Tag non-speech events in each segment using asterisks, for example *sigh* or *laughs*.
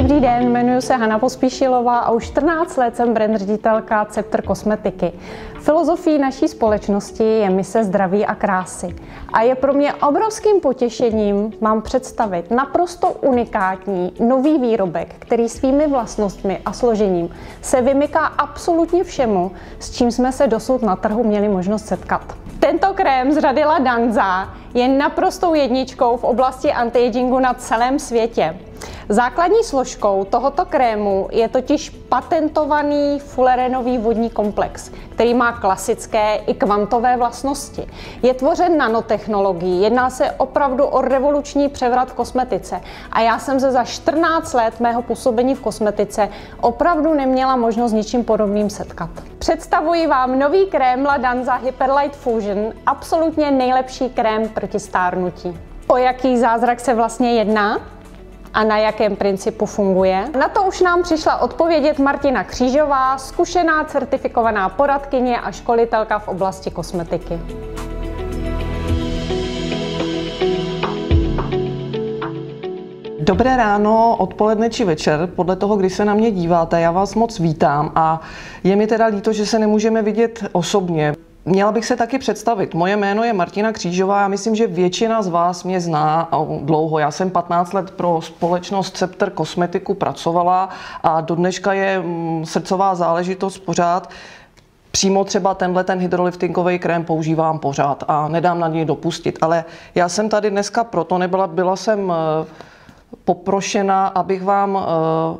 Dobrý den, jmenuji se Hana Pospíšilová a už 14 let jsem brand ředitelka Cepter Kosmetiky. Filozofií naší společnosti je mise zdraví a krásy. A je pro mě obrovským potěšením vám představit naprosto unikátní nový výrobek, který svými vlastnostmi a složením se vymyká absolutně všemu, s čím jsme se dosud na trhu měli možnost setkat. Tento krém z řady La Danza je naprostou jedničkou v oblasti anti-agingu na celém světě. Základní složkou tohoto krému je totiž patentovaný fulerenový vodní komplex, který má klasické i kvantové vlastnosti. Je tvořen nanotechnologií, jedná se opravdu o revoluční převrat v kosmetice a já jsem se za 14 let mého působení v kosmetice opravdu neměla možnost s ničím podobným setkat. Představuji vám nový krém La Danza Hyperlight Fusion, absolutně nejlepší krém proti stárnutí. O jaký zázrak se vlastně jedná? A na jakém principu funguje? Na to už nám přišla odpovědět Martina Křížová, zkušená certifikovaná poradkyně a školitelka v oblasti kosmetiky. Dobré ráno, odpoledne či večer, podle toho, kdy se na mě díváte. Já vás moc vítám a je mi teda líto, že se nemůžeme vidět osobně. Měla bych se taky představit. Moje jméno je Martina Křížová. Já myslím, že většina z vás mě zná dlouho. Já jsem 15 let pro společnost Scepter Kosmetiku pracovala a do dneška je mm, srdcová záležitost pořád. Přímo třeba tenhle ten hydroliftingový krém používám pořád a nedám na něj dopustit. Ale já jsem tady dneska proto nebyla, byla jsem eh, poprošena, abych vám eh,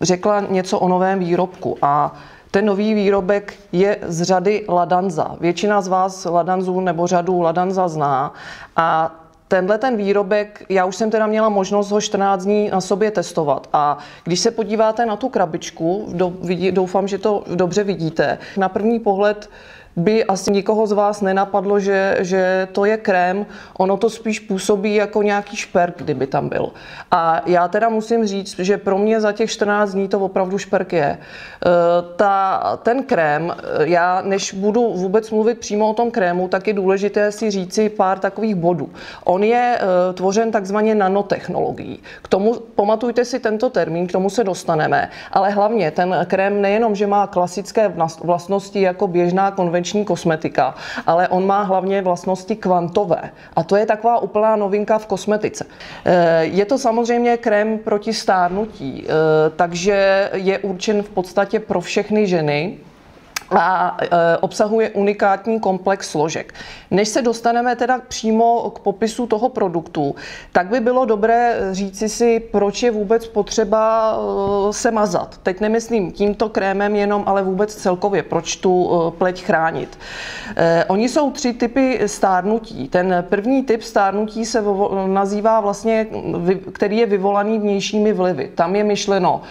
řekla něco o novém výrobku. A ten nový výrobek je z řady Ladanza. Většina z vás Ladanzu nebo řadu Ladanza zná. A Tenhle ten výrobek, já už jsem teda měla možnost ho 14 dní na sobě testovat. A když se podíváte na tu krabičku, doufám, že to dobře vidíte, na první pohled by asi nikoho z vás nenapadlo, že, že to je krém. Ono to spíš působí jako nějaký šperk, kdyby tam byl. A já teda musím říct, že pro mě za těch 14 dní to opravdu šperk je. E, ta, ten krém, já než budu vůbec mluvit přímo o tom krému, tak je důležité si říci pár takových bodů. On je e, tvořen takzvaně nanotechnologií. K tomu pamatujte si tento termín, k tomu se dostaneme, ale hlavně ten krém nejenom, že má klasické vlastnosti jako běžná konvenční konvenční kosmetika, ale on má hlavně vlastnosti kvantové. A to je taková úplná novinka v kosmetice. Eh, je to samozřejmě krém proti stárnutí, eh, takže je určen v podstatě pro všechny ženy a e, obsahuje unikátní komplex složek. Než se dostaneme teda přímo k popisu toho produktu, tak by bylo dobré říci si, proč je vůbec potřeba e, se mazat. Teď nemyslím tímto krémem jenom, ale vůbec celkově, proč tu e, pleť chránit. Oni jsou tři typy stárnutí. Ten první typ stárnutí se nazývá vlastně, který je vyvolaný vnějšími vlivy. Tam je myšleno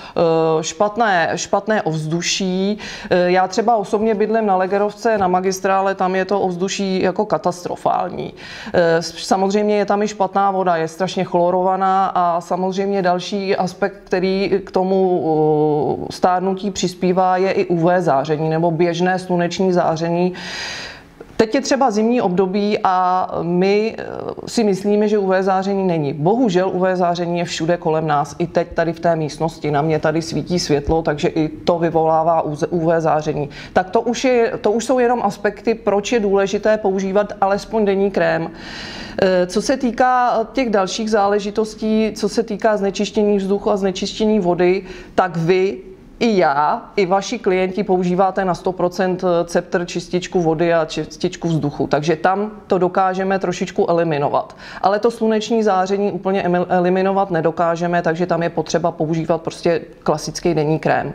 špatné, špatné ovzduší. Já třeba osobně bydlím na Legerovce, na magistrále, tam je to ovzduší jako katastrofální. E, samozřejmě je tam i špatná voda, je strašně chlorovaná a samozřejmě další aspekt, který k tomu stárnutí přispívá, je i UV záření nebo běžné sluneční záření. Teď je třeba zimní období a my eh, si myslíme, že UV záření není. Bohužel UV záření je všude kolem nás, i teď tady v té místnosti. Na mě tady svítí světlo, takže i to vyvolává UV záření. Tak to už, je, to už jsou jenom aspekty, proč je důležité používat alespoň denní krém. Eh, co se týká těch dalších záležitostí, co se týká znečištění vzduchu a znečištění vody, tak vy i já, i vaši klienti používáte na 100% cepter čističku vody a čističku vzduchu, takže tam to dokážeme trošičku eliminovat. Ale to sluneční záření úplně eliminovat nedokážeme, takže tam je potřeba používat prostě klasický denní krém.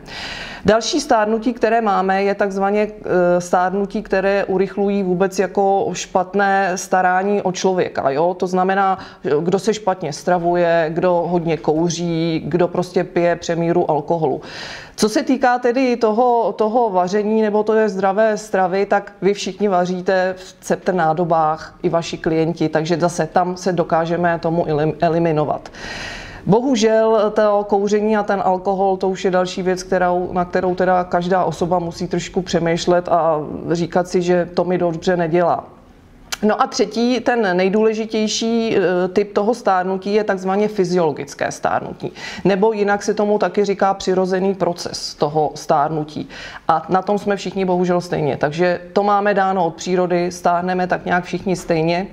Další stárnutí, které máme, je takzvaně eh, stárnutí, které urychlují vůbec jako špatné starání o člověka. Jo? To znamená, kdo se špatně stravuje, kdo hodně kouří, kdo prostě pije přemíru alkoholu. Co se týká tedy toho, toho vaření nebo to je zdravé stravy, tak vy všichni vaříte v cepter nádobách, i vaši klienti, takže zase tam se dokážeme tomu eliminovat. Bohužel to kouření a ten alkohol, to už je další věc, kterou, na kterou teda každá osoba musí trošku přemýšlet a říkat si, že to mi dobře nedělá. No a třetí, ten nejdůležitější eh, typ toho stárnutí je takzvaně fyziologické stárnutí. Nebo jinak se tomu taky říká přirozený proces toho stárnutí. A na tom jsme všichni bohužel stejně. Takže to máme dáno od přírody, stárneme tak nějak všichni stejně.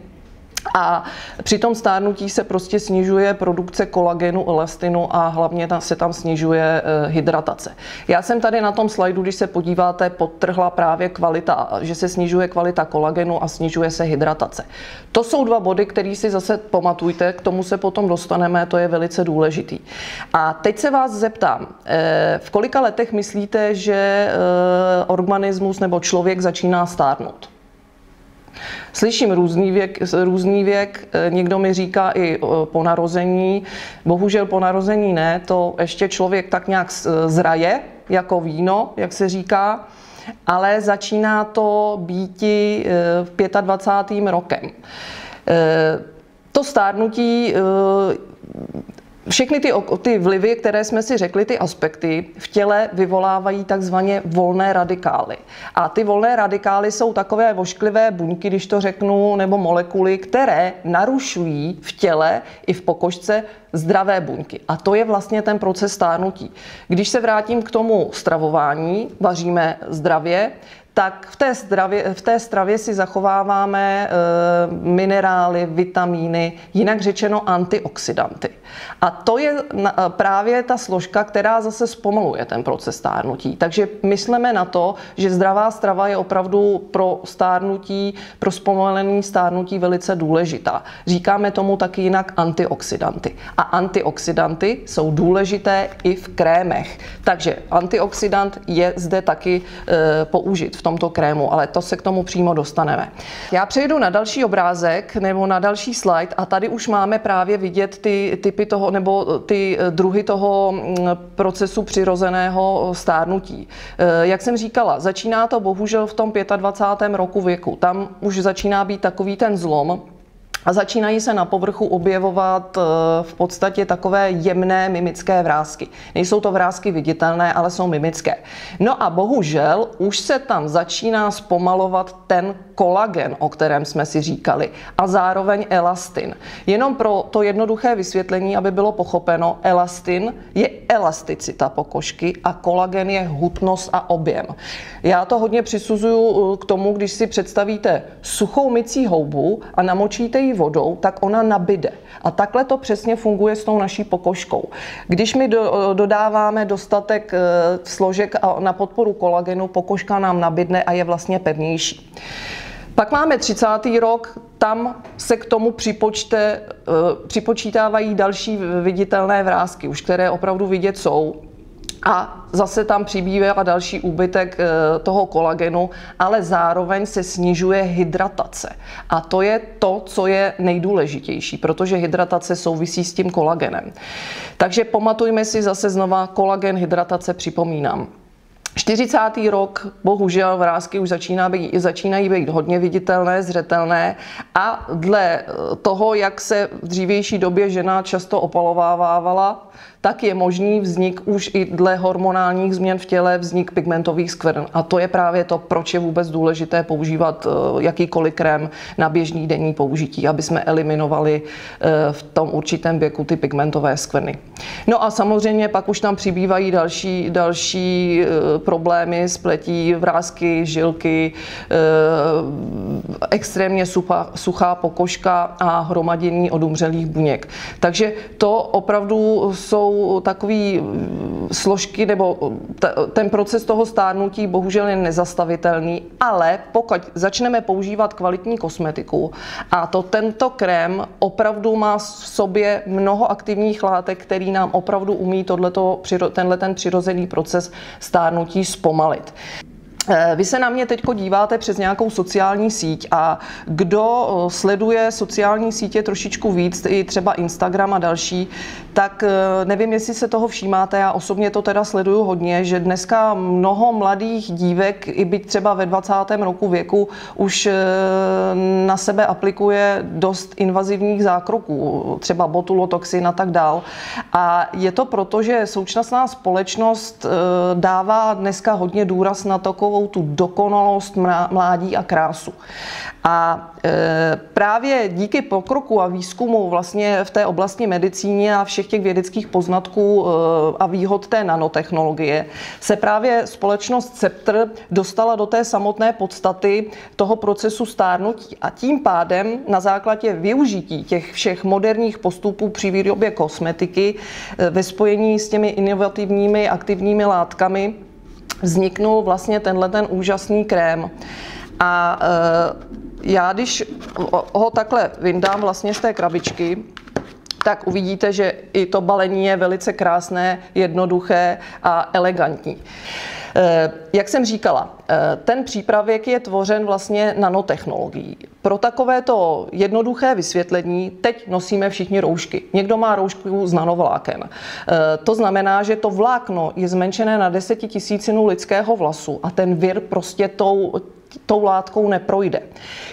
A při tom stárnutí se prostě snižuje produkce kolagenu, elastinu a hlavně se tam snižuje eh, hydratace. Já jsem tady na tom slajdu, když se podíváte, podtrhla právě kvalita, že se snižuje kvalita kolagenu a snižuje se hydratace. To jsou dva body, které si zase pamatujte, k tomu se potom dostaneme, to je velice důležitý. A teď se vás zeptám, eh, v kolika letech myslíte, že eh, organismus nebo člověk začíná stárnout? Slyším různý věk, různý věk, eh, někdo mi říká i eh, po narození, bohužel po narození ne, to ještě člověk tak nějak zraje, jako víno, jak se říká, ale začíná to býti eh, v 25. rokem. To stárnutí všechny ty, ty vlivy, které jsme si řekli, ty aspekty v těle vyvolávají takzvaně volné radikály. A ty volné radikály jsou takové vošklivé buňky, když to řeknu, nebo molekuly, které narušují v těle i v pokožce zdravé buňky. A to je vlastně ten proces stárnutí. Když se vrátím k tomu stravování, vaříme zdravě, tak v té, zdravě, v té stravě si zachováváme e, minerály, vitamíny, jinak řečeno antioxidanty. A to je eh, právě ta složka, která zase zpomaluje ten proces stárnutí. Takže myslíme na to, že zdravá strava je opravdu pro stárnutí, pro zpomalený stárnutí velice důležitá. Říkáme tomu taky jinak antioxidanty. A antioxidanty jsou důležité i v krémech. Takže antioxidant je zde taky e, použit v tomto krému, ale to se k tomu přímo dostaneme. Já přejdu na další obrázek nebo na další slide a tady už máme právě vidět ty typy toho nebo ty druhy toho procesu přirozeného stárnutí. E, jak jsem říkala, začíná to bohužel v tom 25. roku věku. Tam už začíná být takový ten zlom, a začínají se na povrchu objevovat eh, v podstatě takové jemné mimické vrázky. Nejsou to vrázky viditelné, ale jsou mimické. No a bohužel už se tam začíná zpomalovat ten kolagen, o kterém jsme si říkali, a zároveň elastin. Jenom pro to jednoduché vysvětlení, aby bylo pochopeno, elastin je elasticita pokožky a kolagen je hutnost a objem. Já to hodně přisuzuju eh, k tomu, když si představíte suchou mycí houbu a namočíte ji vodou, tak ona nabide. A takhle to přesně funguje s tou naší pokožkou. Když my do, dodáváme dostatek eh, složek na podporu kolagenu, pokožka nám nabidne a je vlastně pevnější. Pak máme 30. rok, tam se k tomu připočte, eh, připočítávají další viditelné vrázky, už které opravdu vidět jsou. A zase tam přibývá další úbytek eh, toho kolagenu, ale zároveň se snižuje hydratace. A to je to, co je nejdůležitější, protože hydratace souvisí s tím kolagenem. Takže pamatujme si zase znova kolagen, hydratace, připomínám. 40. rok, bohužel vrázky už začíná být, začínají být hodně viditelné, zřetelné a dle toho, jak se v dřívější době žena často opalovávala, tak je možný vznik už i dle hormonálních změn v těle vznik pigmentových skvrn. A to je právě to, proč je vůbec důležité používat eh, jakýkoliv krém na běžný denní použití, aby jsme eliminovali eh, v tom určitém věku ty pigmentové skvrny. No a samozřejmě pak už tam přibývají další, další eh, problémy, spletí vrázky, žilky, extrémně suchá, suchá pokožka a hromadění odumřelých buněk. Takže to opravdu jsou takové mm, složky, nebo ten proces toho stárnutí bohužel je nezastavitelný, ale pokud začneme používat kvalitní kosmetiku a to tento krém opravdu má v sobě mnoho aktivních látek, který nám opravdu umí tohleto, tenhle ten přirozený proces stárnutí zpomalit. Eh, vy se na mě teď díváte přes nějakou sociální síť a kdo eh, sleduje sociální sítě trošičku víc, i třeba Instagram a další, tak eh, nevím, jestli se toho všímáte, já osobně to teda sleduju hodně, že dneska mnoho mladých dívek, i byť třeba ve 20. roku věku, už na sebe aplikuje dost invazivních zákroků, třeba botulotoxin a tak dál. A je to proto, že současná společnost dává dneska hodně důraz na takovou takovou tu dokonalost mládí a krásu. A e, právě díky pokroku a výzkumu vlastně v té oblasti medicíny a všech těch vědeckých poznatků e, a výhod té nanotechnologie se právě společnost Scepter dostala do té samotné podstaty toho procesu stárnutí. A tím pádem na základě využití těch všech moderních postupů při výrobě kosmetiky e, ve spojení s těmi inovativními aktivními látkami vzniknul vlastně tenhle ten úžasný krém. A e, já když ho takhle vyndám vlastně z té krabičky, tak uvidíte, že i to balení je velice krásné, jednoduché a elegantní. Eh, jak jsem říkala, eh, ten přípravek je tvořen vlastně nanotechnologií. Pro takovéto jednoduché vysvětlení teď nosíme všichni roušky. Někdo má roušku s nanovlákem. Eh, to znamená, že to vlákno je zmenšené na desetitisícinu lidského vlasu a ten vir prostě tou, tou látkou neprojde.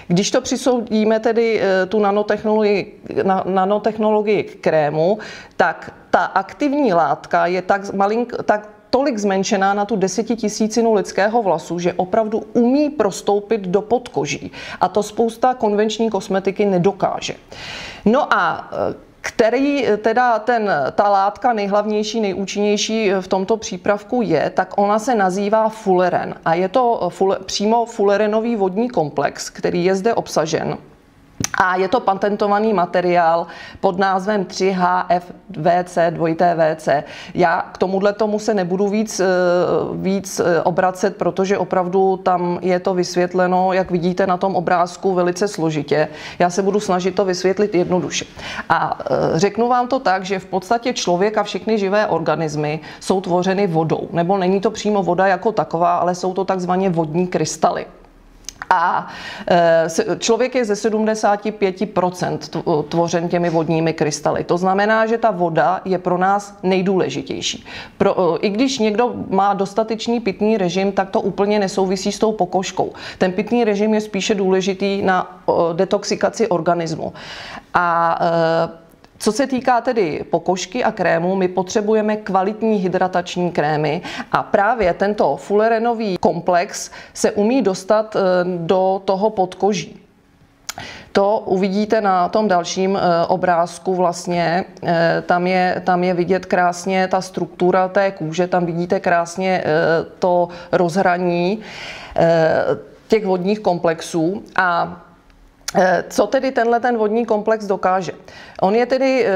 Když to přisoudíme tedy tu nanotechnologii, na, nanotechnologii k krému, tak ta aktivní látka je tak, malink, tak tolik zmenšená na tu desetitisícinu lidského vlasu, že opravdu umí prostoupit do podkoží. A to spousta konvenční kosmetiky nedokáže. No a eh, který teda ten, ta látka nejhlavnější, nejúčinnější v tomto přípravku je, tak ona se nazývá fuleren a je to fule, přímo fulerenový vodní komplex, který je zde obsažen. A je to patentovaný materiál pod názvem 3HFVC, 2TVC. Já k tomuhle tomu se nebudu víc, eh, víc eh, obracet, protože opravdu tam je to vysvětleno, jak vidíte na tom obrázku, velice složitě. Já se budu snažit to vysvětlit jednoduše. A eh, řeknu vám to tak, že v podstatě člověk a všechny živé organismy jsou tvořeny vodou. Nebo není to přímo voda jako taková, ale jsou to takzvaně vodní krystaly. A e, člověk je ze 75% tvořen těmi vodními krystaly. To znamená, že ta voda je pro nás nejdůležitější. Pro, I když někdo má dostatečný pitný režim, tak to úplně nesouvisí s tou pokožkou. Ten pitný režim je spíše důležitý na detoxikaci organismu. A e, co se týká tedy pokožky a krému, my potřebujeme kvalitní hydratační krémy a právě tento fullerenový komplex se umí dostat eh, do toho podkoží. To uvidíte na tom dalším eh, obrázku vlastně. Eh, tam je, tam je vidět krásně ta struktura té kůže, tam vidíte krásně to rozhraní těch vodních komplexů a co tedy tenhle ten vodní komplex dokáže? On je tedy eh,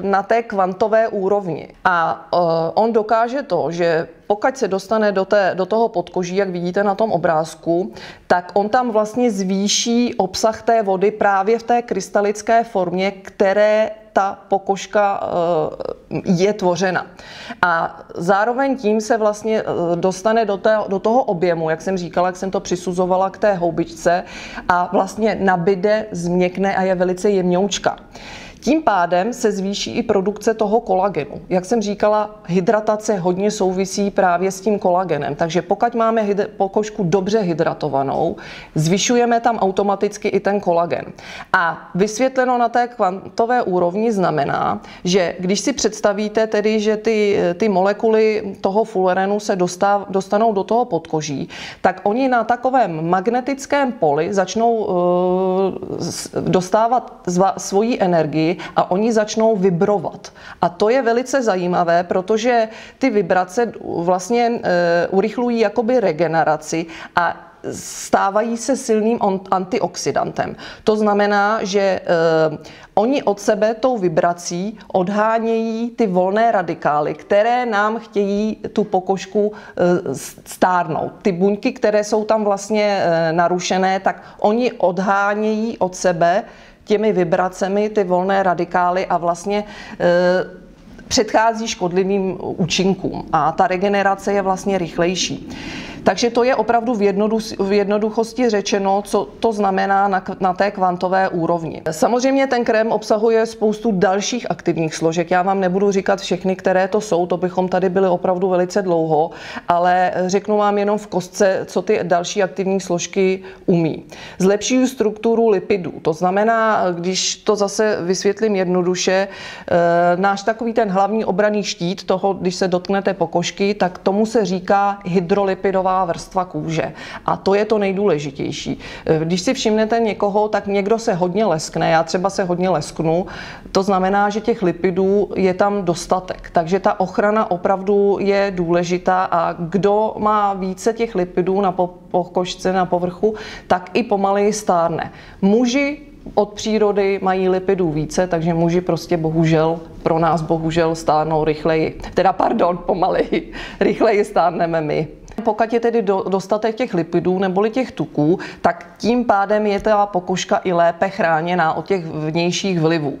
na té kvantové úrovni a eh, on dokáže to, že pokud se dostane do, té, do toho podkoží, jak vidíte na tom obrázku, tak on tam vlastně zvýší obsah té vody právě v té krystalické formě, které ta pokožka eh, je tvořena. A zároveň tím se vlastně dostane do, té, do toho objemu, jak jsem říkala, jak jsem to přisuzovala k té houbičce a vlastně nabide, změkne a je velice jemňoučka. Tím pádem se zvýší i produkce toho kolagenu. Jak jsem říkala, hydratace hodně souvisí právě s tím kolagenem. Takže pokud máme pokožku dobře hydratovanou, zvyšujeme tam automaticky i ten kolagen. A vysvětleno na té kvantové úrovni znamená, že když si představíte tedy, že ty, ty molekuly toho fullerenu se dostav, dostanou do toho podkoží, tak oni na takovém magnetickém poli začnou uh, dostávat zva, svoji energii a oni začnou vibrovat. A to je velice zajímavé, protože ty vibrace vlastně e, urychlují jakoby regeneraci a stávají se silným antioxidantem. To znamená, že e, oni od sebe tou vibrací odhánějí ty volné radikály, které nám chtějí tu pokožku e, stárnout. Ty buňky, které jsou tam vlastně e, narušené, tak oni odhánějí od sebe těmi vibracemi ty volné radikály a vlastně e, předchází škodlivým účinkům a ta regenerace je vlastně rychlejší. Takže to je opravdu v, jednodu, v jednoduchosti řečeno, co to znamená na, na té kvantové úrovni. Samozřejmě ten krém obsahuje spoustu dalších aktivních složek. Já vám nebudu říkat všechny, které to jsou, to bychom tady byli opravdu velice dlouho, ale řeknu vám jenom v kostce, co ty další aktivní složky umí. Zlepší strukturu lipidů, to znamená, když to zase vysvětlím jednoduše, eh, náš takový ten hlavní obraný štít toho, když se dotknete pokožky, tak tomu se říká hydrolipidová povrchová vrstva kůže. A to je to nejdůležitější. Když si všimnete někoho, tak někdo se hodně leskne, já třeba se hodně lesknu, to znamená, že těch lipidů je tam dostatek. Takže ta ochrana opravdu je důležitá a kdo má více těch lipidů na pokožce, na povrchu, tak i pomaleji stárne. Muži od přírody mají lipidů více, takže muži prostě bohužel, pro nás bohužel stárnou rychleji. Teda pardon, pomaleji, *laughs* rychleji stárneme my. Pokud je tedy dostatek těch lipidů neboli těch tuků, tak tím pádem je ta pokožka i lépe chráněná od těch vnějších vlivů.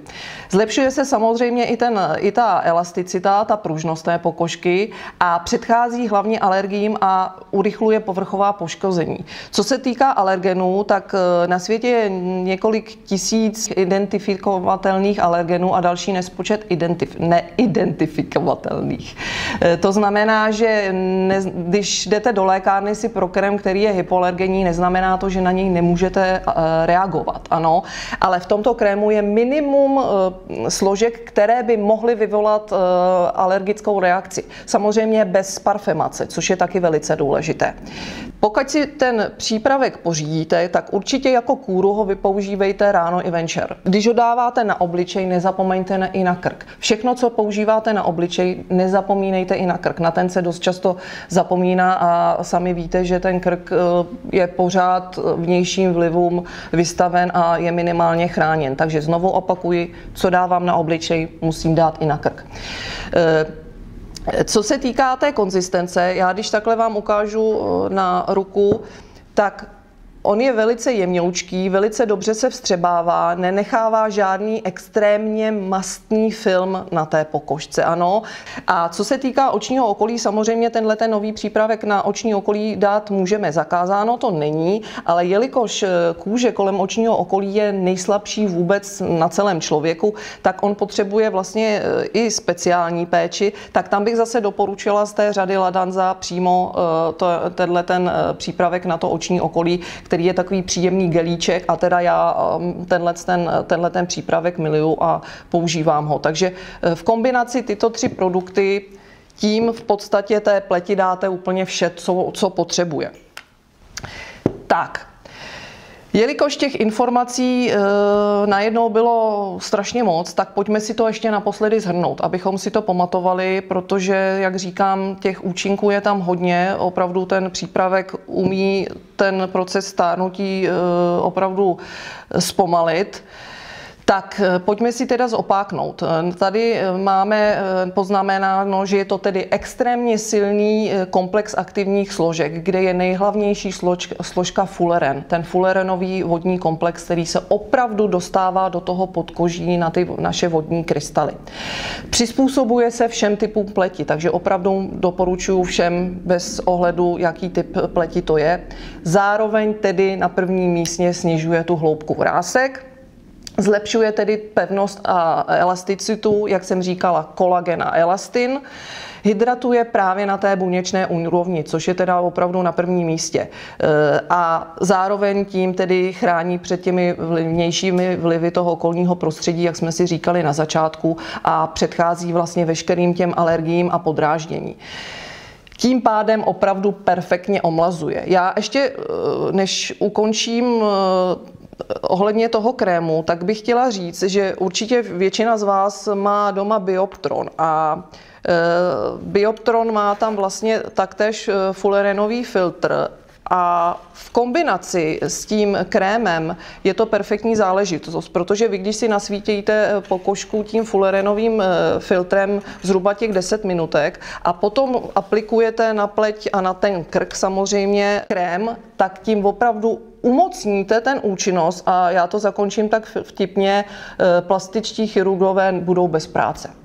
Zlepšuje se samozřejmě i, ten, i ta elasticita, ta pružnost té pokožky a předchází hlavně alergiím a urychluje povrchová poškození. Co se týká alergenů, tak eh, na světě je několik tisíc identifikovatelných alergenů a další nespočet identif- neidentifikovatelných. Eh, to znamená, že ne, když jdete do lékárny si pro krem, který je hypoalergenní, neznamená to, že na něj nemůžete eh, reagovat. Ano, ale v tomto krému je minimum složek, které by mohly vyvolat eh, alergickou reakci. Samozřejmě bez parfemace, což je taky velice důležité. Pokud si ten přípravek pořídíte, tak určitě jako kůru ho vypoužívejte ráno i večer. Když ho dáváte na obličej, nezapomeňte na, i na krk. Všechno, co používáte na obličej, nezapomínejte i na krk. Na ten se dost často zapomíná a sami víte, že ten krk eh, je pořád vnějším vlivům vystaven a je minimálně chráněn. Takže znovu opakuji, co dávám na obličej, musím dát i na krk. Co se týká té konzistence, já když takhle vám ukážu eh, na ruku, tak On je velice jemňoučký, velice dobře se vstřebává, nenechává žádný extrémně mastný film na té pokožce, ano. A co se týká očního okolí, samozřejmě tenhle ten nový přípravek na oční okolí dát můžeme. Zakázáno to není, ale jelikož eh, kůže kolem očního okolí je nejslabší vůbec na celém člověku, tak on potřebuje vlastně eh, i speciální péči, tak tam bych zase doporučila z té řady Ladanza přímo eh, tenhle ten přípravek na to oční okolí, který je takový příjemný gelíček a teda já um, tenhle ten, tenhle ten přípravek miluju a používám ho. Takže eh, v kombinaci tyto tři produkty tím v podstatě té pleti dáte úplně vše, co, co potřebuje. Tak, Jelikož těch informací e, najednou bylo strašně moc, tak pojďme si to ještě naposledy zhrnout, abychom si to pamatovali, protože, jak říkám, těch účinků je tam hodně. Opravdu ten přípravek umí ten proces stárnutí e, opravdu zpomalit. Tak eh, pojďme si teda zopáknout. Eh, tady eh, máme poznamenáno, že je to tedy extrémně silný komplex aktivních složek, kde je nejhlavnější složka, složka fuleren. Ten fulerenový vodní komplex, který se opravdu dostává do toho podkoží na ty naše vodní krystaly. Přizpůsobuje se všem typům pleti, takže opravdu doporučuji všem bez ohledu, jaký typ pleti to je. Zároveň tedy na prvním místě snižuje tu hloubku vrásek, Zlepšuje tedy pevnost a elasticitu, jak jsem říkala, kolagen a elastin. Hydratuje právě na té buněčné úrovni, což je teda opravdu na prvním místě. E, a zároveň tím tedy chrání před těmi vnějšími vlivy toho okolního prostředí, jak jsme si říkali na začátku, a předchází vlastně veškerým těm alergiím a podráždění tím pádem opravdu perfektně omlazuje. Já ještě, e, než ukončím e, ohledně toho krému, tak bych chtěla říct, že určitě většina z vás má doma Bioptron a e, Bioptron má tam vlastně taktéž e, fullerenový filtr a v kombinaci s tím krémem je to perfektní záležitost, protože vy, když si nasvítíte eh, pokožku tím fullerenovým eh, filtrem zhruba těch 10 minutek a potom aplikujete na pleť a na ten krk samozřejmě krém, tak tím opravdu umocníte ten účinnost a já to zakončím tak vtipně, eh, plastičtí chirurgové budou bez práce.